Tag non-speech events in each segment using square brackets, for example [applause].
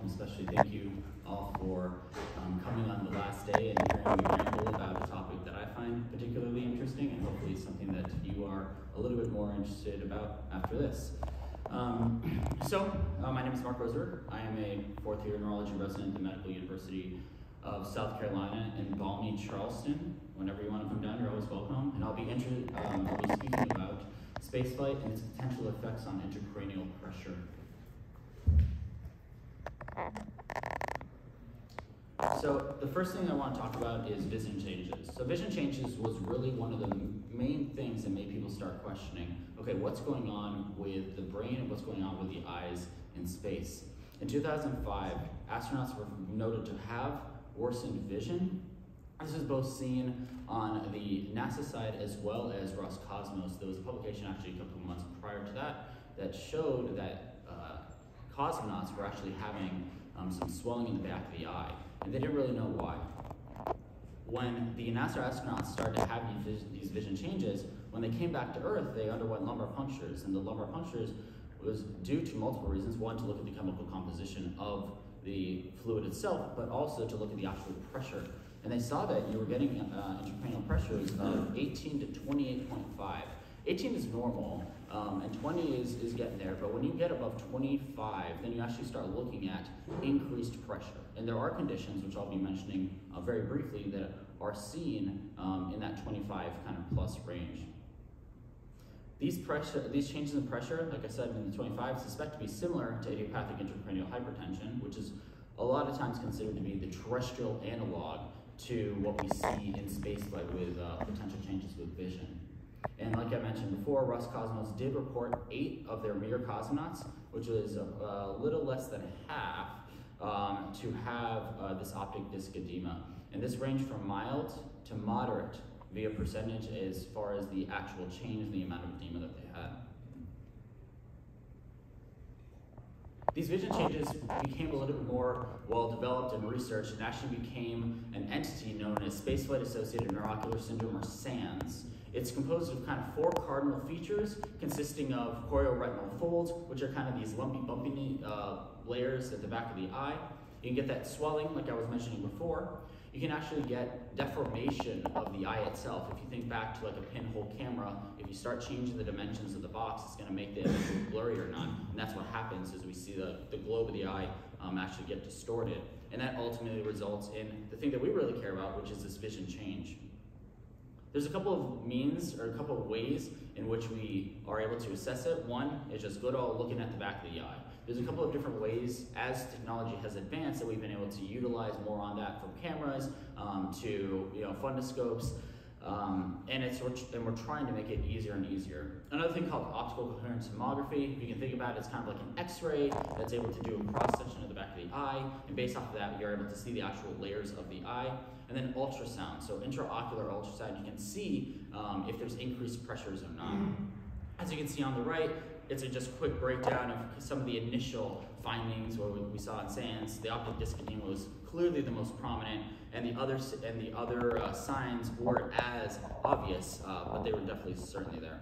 and especially thank you all for um, coming on the last day and hearing me ramble about a topic that I find particularly interesting and hopefully something that you are a little bit more interested about after this. Um, [clears throat] so, uh, my name is Mark Rosenberg. I am a fourth year neurology resident at the Medical University of South Carolina in balmy Charleston. Whenever you want to come down, you're always welcome. And I'll be, um, I'll be speaking about spaceflight and its potential effects on intracranial pressure. So the first thing I want to talk about is vision changes. So vision changes was really one of the main things that made people start questioning, okay, what's going on with the brain and what's going on with the eyes in space? In 2005, astronauts were noted to have worsened vision. This is both seen on the NASA side as well as Roscosmos. There was a publication actually a couple of months prior to that that showed that cosmonauts were actually having um, some swelling in the back of the eye, and they didn't really know why. When the NASA astronauts started to have these vision changes, when they came back to Earth, they underwent lumbar punctures, and the lumbar punctures was due to multiple reasons. One, to look at the chemical composition of the fluid itself, but also to look at the actual pressure. And they saw that you were getting uh, intracranial pressures of 18 to 28.5. 18 is normal, um, and 20 is, is getting there, but when you get above 25, then you actually start looking at increased pressure. And there are conditions, which I'll be mentioning uh, very briefly, that are seen um, in that 25 kind of plus range. These, pressure, these changes in pressure, like I said in the 25, suspect to be similar to idiopathic intracranial hypertension, which is a lot of times considered to be the terrestrial analog to what we see in spaceflight with uh, potential changes with vision. And like I mentioned before, Roscosmos did report eight of their Mir cosmonauts, which was a, a little less than half, um, to have uh, this optic disc edema. And this ranged from mild to moderate via percentage as far as the actual change in the amount of edema that they had. These vision changes became a little bit more well developed and researched and actually became an entity known as spaceflight associated neuroocular syndrome or SANS. It's composed of kind of four cardinal features consisting of chorioretinal folds, which are kind of these lumpy, bumpy uh, layers at the back of the eye. You can get that swelling, like I was mentioning before. You can actually get deformation of the eye itself. If you think back to like a pinhole camera, if you start changing the dimensions of the box, it's gonna make the image blurry or not. And that's what happens is we see the, the globe of the eye um, actually get distorted. And that ultimately results in the thing that we really care about, which is this vision change. There's a couple of means or a couple of ways in which we are able to assess it. One is just good old looking at the back of the eye. There's a couple of different ways as technology has advanced that we've been able to utilize more on that from cameras um, to you know fundoscopes. Um, and it's and we're trying to make it easier and easier. Another thing called optical coherence tomography. You can think about it, it's kind of like an X-ray that's able to do a cross section of the back of the eye, and based off of that, you're able to see the actual layers of the eye. And then ultrasound. So intraocular ultrasound, you can see um, if there's increased pressures or not. As you can see on the right, it's a just quick breakdown of some of the initial findings what we saw in SANS. The optic disc edema was clearly the most prominent, and the other and the other uh, signs weren't as obvious, uh, but they were definitely certainly there.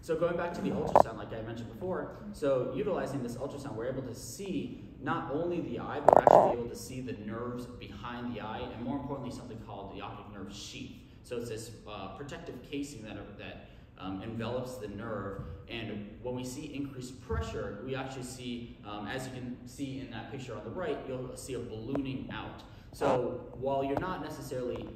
So going back to the ultrasound, like I mentioned before, so utilizing this ultrasound, we're able to see not only the eye, but we're actually able to see the nerves behind the eye, and more importantly, something called the optic nerve sheath. So it's this uh, protective casing that, that um, envelops the nerve. And when we see increased pressure, we actually see, um, as you can see in that picture on the right, you'll see a ballooning out. So while you're not necessarily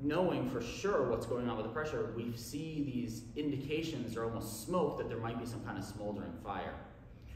knowing for sure what's going on with the pressure, we see these indications or almost smoke that there might be some kind of smoldering fire.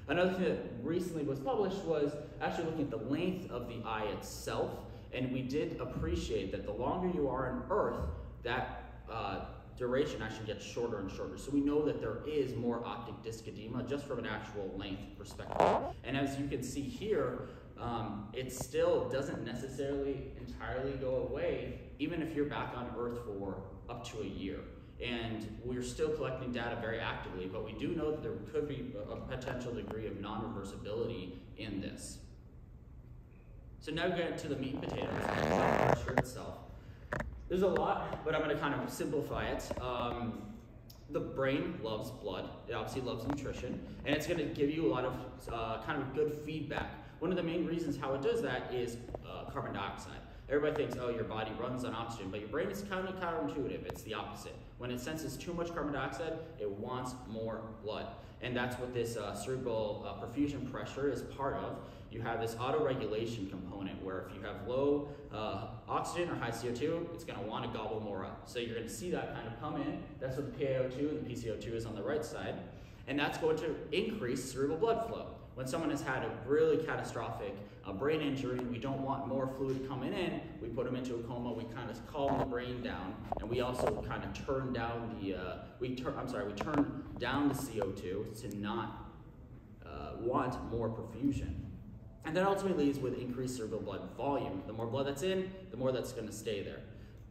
Another thing that recently was published was actually looking at the length of the eye itself, and we did appreciate that the longer you are on Earth, that uh, duration actually gets shorter and shorter. So we know that there is more optic disc edema just from an actual length perspective. And as you can see here, um, it still doesn't necessarily entirely go away, even if you're back on Earth for up to a year. And we're still collecting data very actively, but we do know that there could be a potential degree of non-reversibility in this. So now we get to the meat and potatoes, the itself. There's a lot, but I'm going to kind of simplify it. Um, the brain loves blood. It obviously loves nutrition, and it's going to give you a lot of uh, kind of good feedback. One of the main reasons how it does that is uh, carbon dioxide. Everybody thinks, oh, your body runs on oxygen, but your brain is kind of counterintuitive. It's the opposite. When it senses too much carbon dioxide, it wants more blood. And that's what this uh, cerebral uh, perfusion pressure is part of. You have this autoregulation component where if you have low uh, oxygen or high CO2, it's going to want to gobble more up. So you're going to see that kind of come in. That's what the PaO2 and the PCO2 is on the right side. And that's going to increase cerebral blood flow. When someone has had a really catastrophic uh, brain injury, we don't want more fluid coming in, we put them into a coma, we kind of calm the brain down, and we also kind of turn down the, uh, we I'm sorry, we turn down the CO2 to not uh, want more perfusion. And that ultimately leads with increased cerebral blood volume. The more blood that's in, the more that's going to stay there.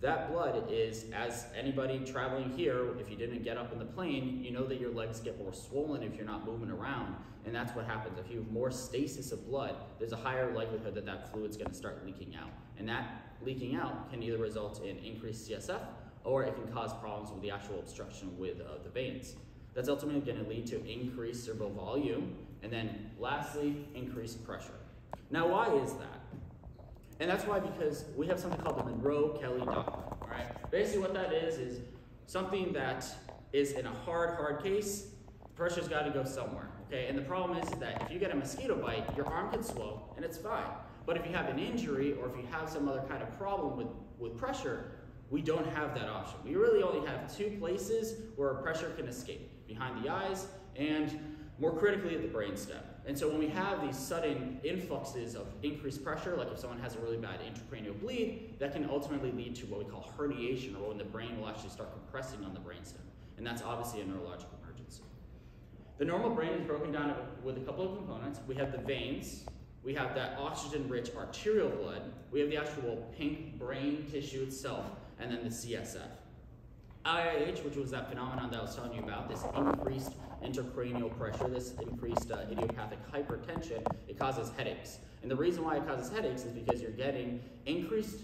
That blood is, as anybody traveling here, if you didn't get up in the plane, you know that your legs get more swollen if you're not moving around. And that's what happens. If you have more stasis of blood, there's a higher likelihood that that fluid's going to start leaking out. And that leaking out can either result in increased CSF or it can cause problems with the actual obstruction with uh, the veins. That's ultimately going to lead to increased cerebral volume and then lastly, increased pressure. Now, why is that? And that's why because we have something called the Monro-Kellie doctrine, all right? Basically what that is, is something that is in a hard, hard case, pressure's gotta go somewhere, okay? And the problem is that if you get a mosquito bite, your arm can swell and it's fine. But if you have an injury or if you have some other kind of problem with, with pressure, we don't have that option. We really only have two places where pressure can escape, behind the eyes and more critically at the brainstem. And so when we have these sudden influxes of increased pressure, like if someone has a really bad intracranial bleed, that can ultimately lead to what we call herniation, or when the brain will actually start compressing on the brainstem. And that's obviously a neurological emergency. The normal brain is broken down with a couple of components. We have the veins, we have that oxygen-rich arterial blood, we have the actual pink brain tissue itself, and then the CSF. IIH, which was that phenomenon that I was telling you about, this increased intracranial pressure, this increased uh, idiopathic hypertension, it causes headaches. And the reason why it causes headaches is because you're getting increased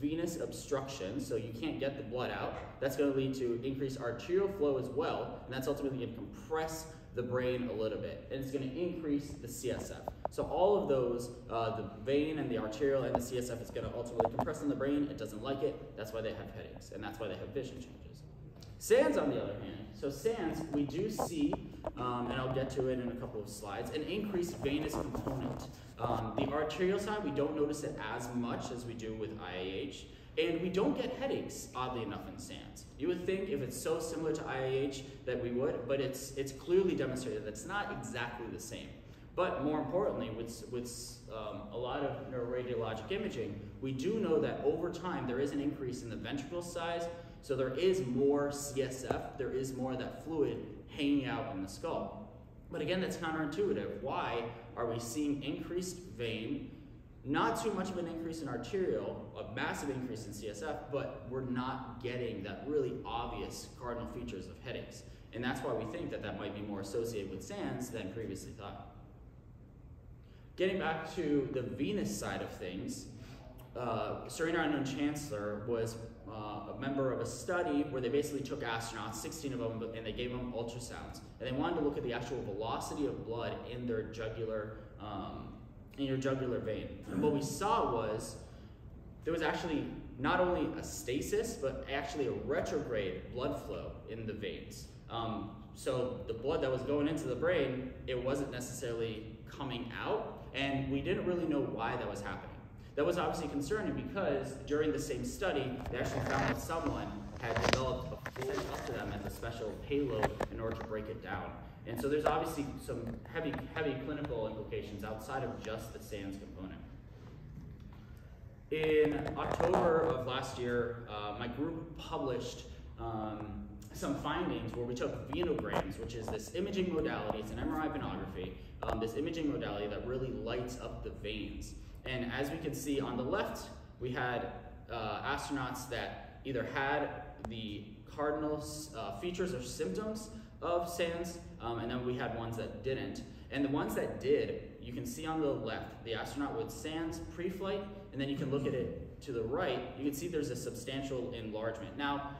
venous obstruction, so you can't get the blood out. That's going to lead to increased arterial flow as well, and that's ultimately going to compress the brain a little bit, and it's going to increase the CSF. So all of those, uh, the vein and the arterial and the CSF is going to ultimately compress on the brain. It doesn't like it. That's why they have headaches, and that's why they have vision changes. SANS, on the other hand, so SANS, we do see, um, and I'll get to it in a couple of slides, an increased venous component. Um, the arterial side, we don't notice it as much as we do with IIH, and we don't get headaches, oddly enough, in SANS. You would think if it's so similar to IIH that we would, but it's, it's clearly demonstrated that it's not exactly the same. But more importantly, with, with um, a lot of neuroradiologic imaging, we do know that over time there is an increase in the ventricle size, so there is more CSF, there is more of that fluid hanging out in the skull. But again, that's counterintuitive. Why are we seeing increased vein, not too much of an increase in arterial, a massive increase in CSF, but we're not getting that really obvious cardinal features of headaches. And that's why we think that that might be more associated with SANS than previously thought. Getting back to the venous side of things, uh, Serena Auñón-Chancellor was uh, a member of a study where they basically took astronauts, 16 of them, and they gave them ultrasounds. And they wanted to look at the actual velocity of blood in their jugular, um, in your jugular vein. And what we saw was there was actually not only a stasis, but actually a retrograde blood flow in the veins. Um, so the blood that was going into the brain, it wasn't necessarily coming out, and we didn't really know why that was happening. That was obviously concerning because during the same study, they actually found that someone had developed a up to them as a special payload in order to break it down. And so there's obviously some heavy, heavy clinical implications outside of just the SANS component. In October of last year, uh, my group published um, some findings where we took venograms, which is this imaging modality, it's an MRI venography, um, this imaging modality that really lights up the veins. And as we can see on the left, we had uh, astronauts that either had the cardinal uh, features or symptoms of SANS, um, and then we had ones that didn't. And the ones that did, you can see on the left, the astronaut with SANS pre-flight, and then you can look at it to the right, you can see there's a substantial enlargement. Now,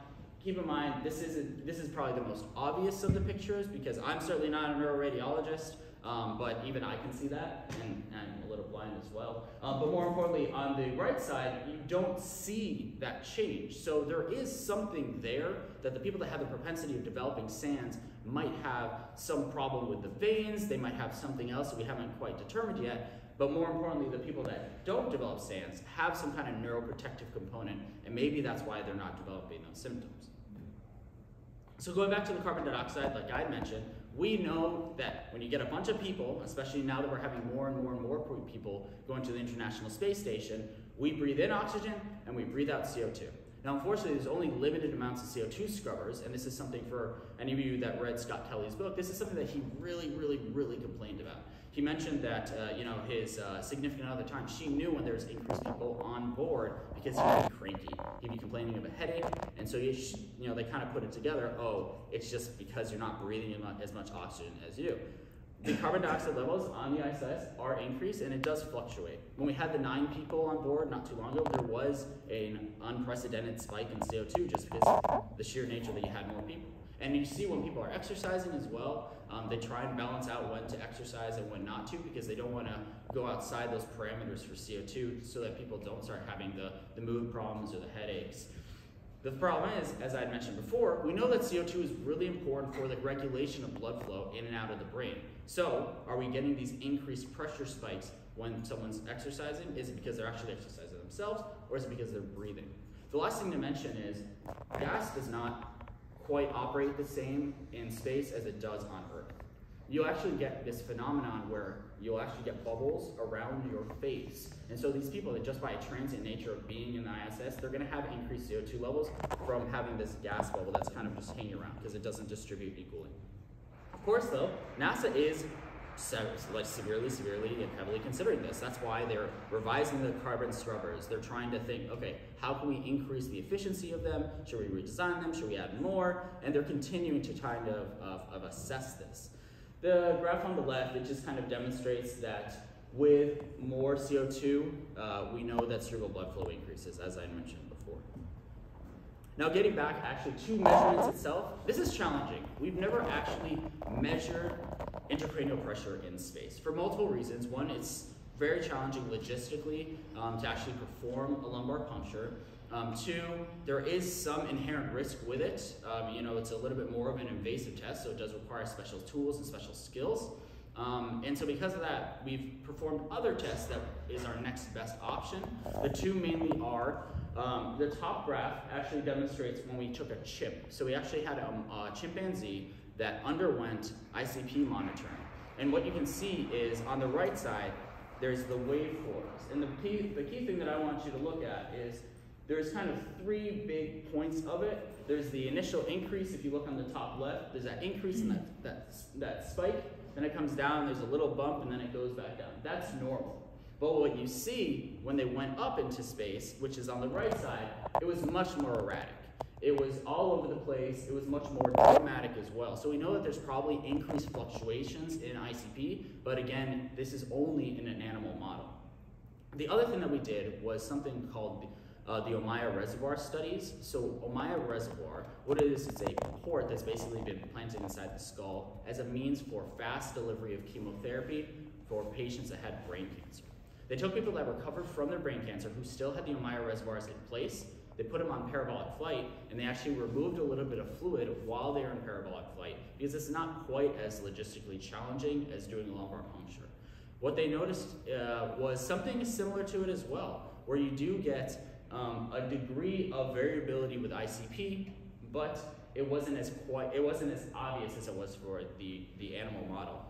keep in mind, this is, a, this is probably the most obvious of the pictures because I'm certainly not a neuroradiologist, um, but even I can see that, and, and I'm a little blind as well. Um, but more importantly, on the right side, you don't see that change. So there is something there that the people that have the propensity of developing SANS might have some problem with the veins, they might have something else that we haven't quite determined yet, but more importantly, the people that don't develop SANS have some kind of neuroprotective component, and maybe that's why they're not developing those symptoms. So going back to the carbon dioxide, like I mentioned, we know that when you get a bunch of people, especially now that we're having more and more and more people going to the International Space Station, we breathe in oxygen and we breathe out CO2. Now, unfortunately, there's only limited amounts of CO2 scrubbers, and this is something for any of you that read Scott Kelly's book, this is something that he really, really, really complained about. He mentioned that, uh, you know, his uh, significant other time, she knew when there was increased people on board because he would be cranky. He'd be complaining of a headache, and so, you, you know, they kind of put it together, oh, it's just because you're not breathing as much oxygen as you the carbon dioxide levels on the ISS are increased and it does fluctuate. When we had the nine people on board not too long ago, there was an unprecedented spike in CO2 just because the sheer nature that you had more people. And you see when people are exercising as well, um, they try and balance out when to exercise and when not to because they don't want to go outside those parameters for CO2 so that people don't start having the, the mood problems or the headaches. The problem is, as I had mentioned before, we know that CO2 is really important for the regulation of blood flow in and out of the brain. So, are we getting these increased pressure spikes when someone's exercising? Is it because they're actually exercising themselves, or is it because they're breathing? The last thing to mention is gas does not quite operate the same in space as it does on Earth you'll actually get this phenomenon where you'll actually get bubbles around your face. And so these people that just by a transient nature of being in the ISS, they're gonna have increased CO2 levels from having this gas bubble that's kind of just hanging around because it doesn't distribute equally. Of course though, NASA is like severely, severely and heavily considering this. That's why they're revising the carbon scrubbers. They're trying to think, okay, how can we increase the efficiency of them? Should we redesign them? Should we add more? And they're continuing to kind of, of, of assess this. The graph on the left, it just kind of demonstrates that with more CO2, uh, we know that cerebral blood flow increases, as I mentioned before. Now getting back actually to measurements itself, this is challenging. We've never actually measured intracranial pressure in space for multiple reasons. One, it's very challenging logistically um, to actually perform a lumbar puncture. Um, two, there is some inherent risk with it. Um, you know, it's a little bit more of an invasive test, so it does require special tools and special skills. Um, and so because of that, we've performed other tests that is our next best option. The two mainly are, um, the top graph actually demonstrates when we took a chimp. So we actually had a, a chimpanzee that underwent ICP monitoring. And what you can see is on the right side, there's the waveforms. And the key, the key thing that I want you to look at is there's kind of three big points of it. There's the initial increase, if you look on the top left, there's that increase in that, that, that spike, then it comes down, there's a little bump, and then it goes back down. That's normal. But what you see when they went up into space, which is on the right side, it was much more erratic. It was all over the place. It was much more dramatic as well. So we know that there's probably increased fluctuations in ICP, but again, this is only in an animal model. The other thing that we did was something called uh, the Ommaya Reservoir studies. So Ommaya Reservoir, what it is, it's a port that's basically been planted inside the skull as a means for fast delivery of chemotherapy for patients that had brain cancer. They took people that recovered from their brain cancer who still had the Ommaya reservoirs in place, they put them on parabolic flight, and they actually removed a little bit of fluid while they were in parabolic flight because it's not quite as logistically challenging as doing a lumbar puncture. What they noticed uh, was something similar to it as well, where you do get um, a degree of variability with ICP, but it wasn't as quite it wasn't as obvious as it was for the, the animal model.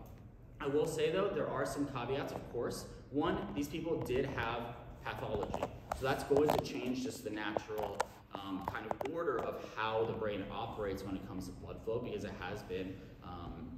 I will say though, there are some caveats, of course. One, these people did have pathology. So that's going to change just the natural um, kind of order of how the brain operates when it comes to blood flow because it has been um,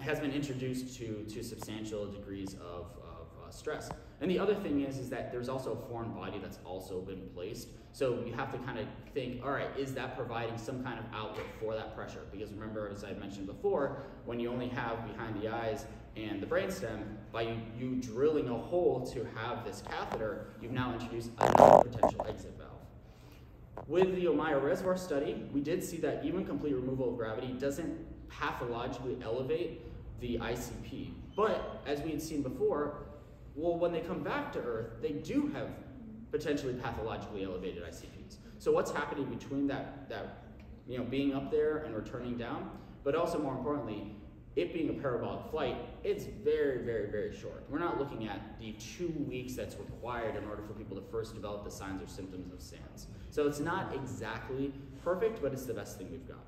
has been introduced to, to substantial degrees of, uh, stress. And the other thing is, is that there's also a foreign body that's also been placed. So you have to kind of think, all right, is that providing some kind of outlet for that pressure? Because remember, as I mentioned before, when you only have behind the eyes and the brainstem, by you, you drilling a hole to have this catheter, you've now introduced another potential exit valve. With the Ommaya Reservoir study, we did see that even complete removal of gravity doesn't pathologically elevate the ICP. But as we had seen before, well, when they come back to Earth, they do have potentially pathologically elevated ICPs. So what's happening between that, that you know, being up there and returning down, but also more importantly, it being a parabolic flight, it's very, very, very short. We're not looking at the two weeks that's required in order for people to first develop the signs or symptoms of SANS. So it's not exactly perfect, but it's the best thing we've got.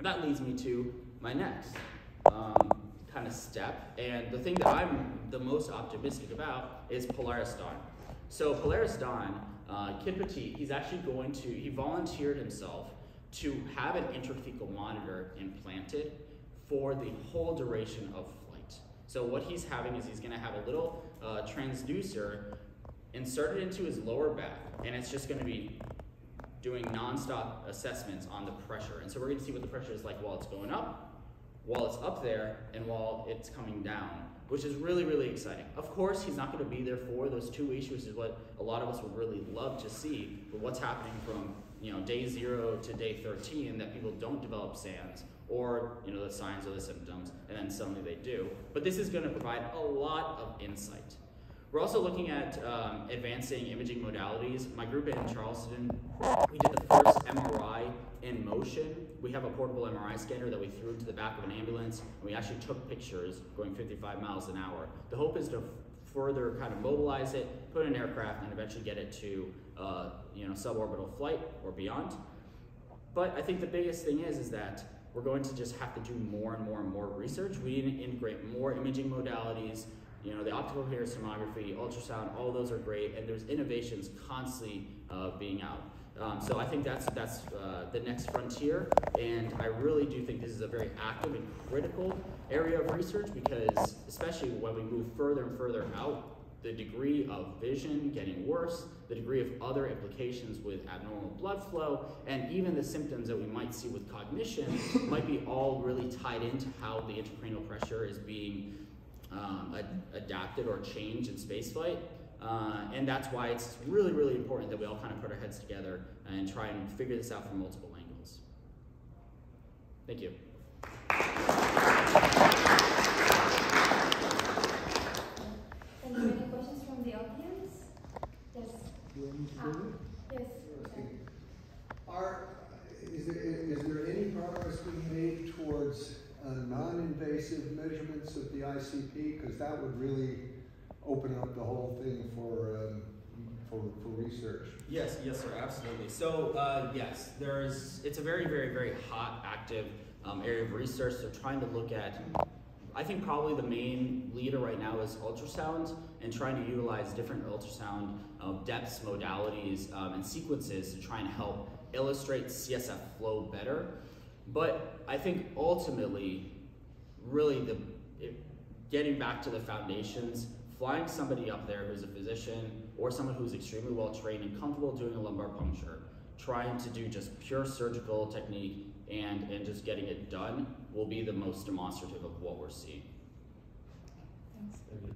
That leads me to my next um, kind of step, and the thing that I'm the most optimistic about is Polaris Dawn. So Polaris Dawn, uh, Kidd Poteet, he's actually going to, he volunteered himself to have an intrathecal monitor implanted for the whole duration of flight. So what he's having is he's gonna have a little uh, transducer inserted into his lower back, and it's just gonna be doing nonstop assessments on the pressure. And so we're gonna see what the pressure is like while it's going up, while it's up there, and while it's coming down, which is really, really exciting. Of course, he's not gonna be there for those two weeks, which is what a lot of us would really love to see, but what's happening from you know, day zero to day 13 that people don't develop SANS or you know the signs or the symptoms, and then suddenly they do. But this is going to provide a lot of insight. We're also looking at um, advancing imaging modalities. My group in Charleston, we did the first MRI in motion. We have a portable MRI scanner that we threw into the back of an ambulance, and we actually took pictures going 55 miles an hour. The hope is to further kind of mobilize it, put in an aircraft, and eventually get it to uh, you know suborbital flight or beyond. But I think the biggest thing is is that we're going to just have to do more and more and more research. We need to integrate more imaging modalities. You know, the optical coherence tomography, ultrasound, all those are great, and there's innovations constantly uh, being out. Um, so I think that's that's uh, the next frontier, and I really do think this is a very active and critical area of research because, especially when we move further and further out, the degree of vision getting worse, the degree of other implications with abnormal blood flow, and even the symptoms that we might see with cognition [laughs] might be all really tied into how the intracranial pressure is being um, ad adapted or changed in spaceflight. Uh, and that's why it's really, really important that we all kind of put our heads together and try and figure this out from multiple angles. Thank you. And any questions from the audience? Yes. Ah, yes. Are, is there, is there any progress being made towards uh, non-invasive measurements of the ICP? Because that would really open up the whole thing for, um, for, for research. Yes, yes, sir, absolutely. So, uh, yes, there's, it's a very, very, very hot, active um, area of research. They're trying to look at I think probably the main leader right now is ultrasound and trying to utilize different ultrasound uh, depths, modalities, um, and sequences to try and help illustrate CSF flow better. But I think ultimately, really the it, getting back to the foundations, flying somebody up there who's a physician or someone who's extremely well trained and comfortable doing a lumbar puncture, trying to do just pure surgical technique and, and just getting it done will be the most demonstrative of what we're seeing. Thanks.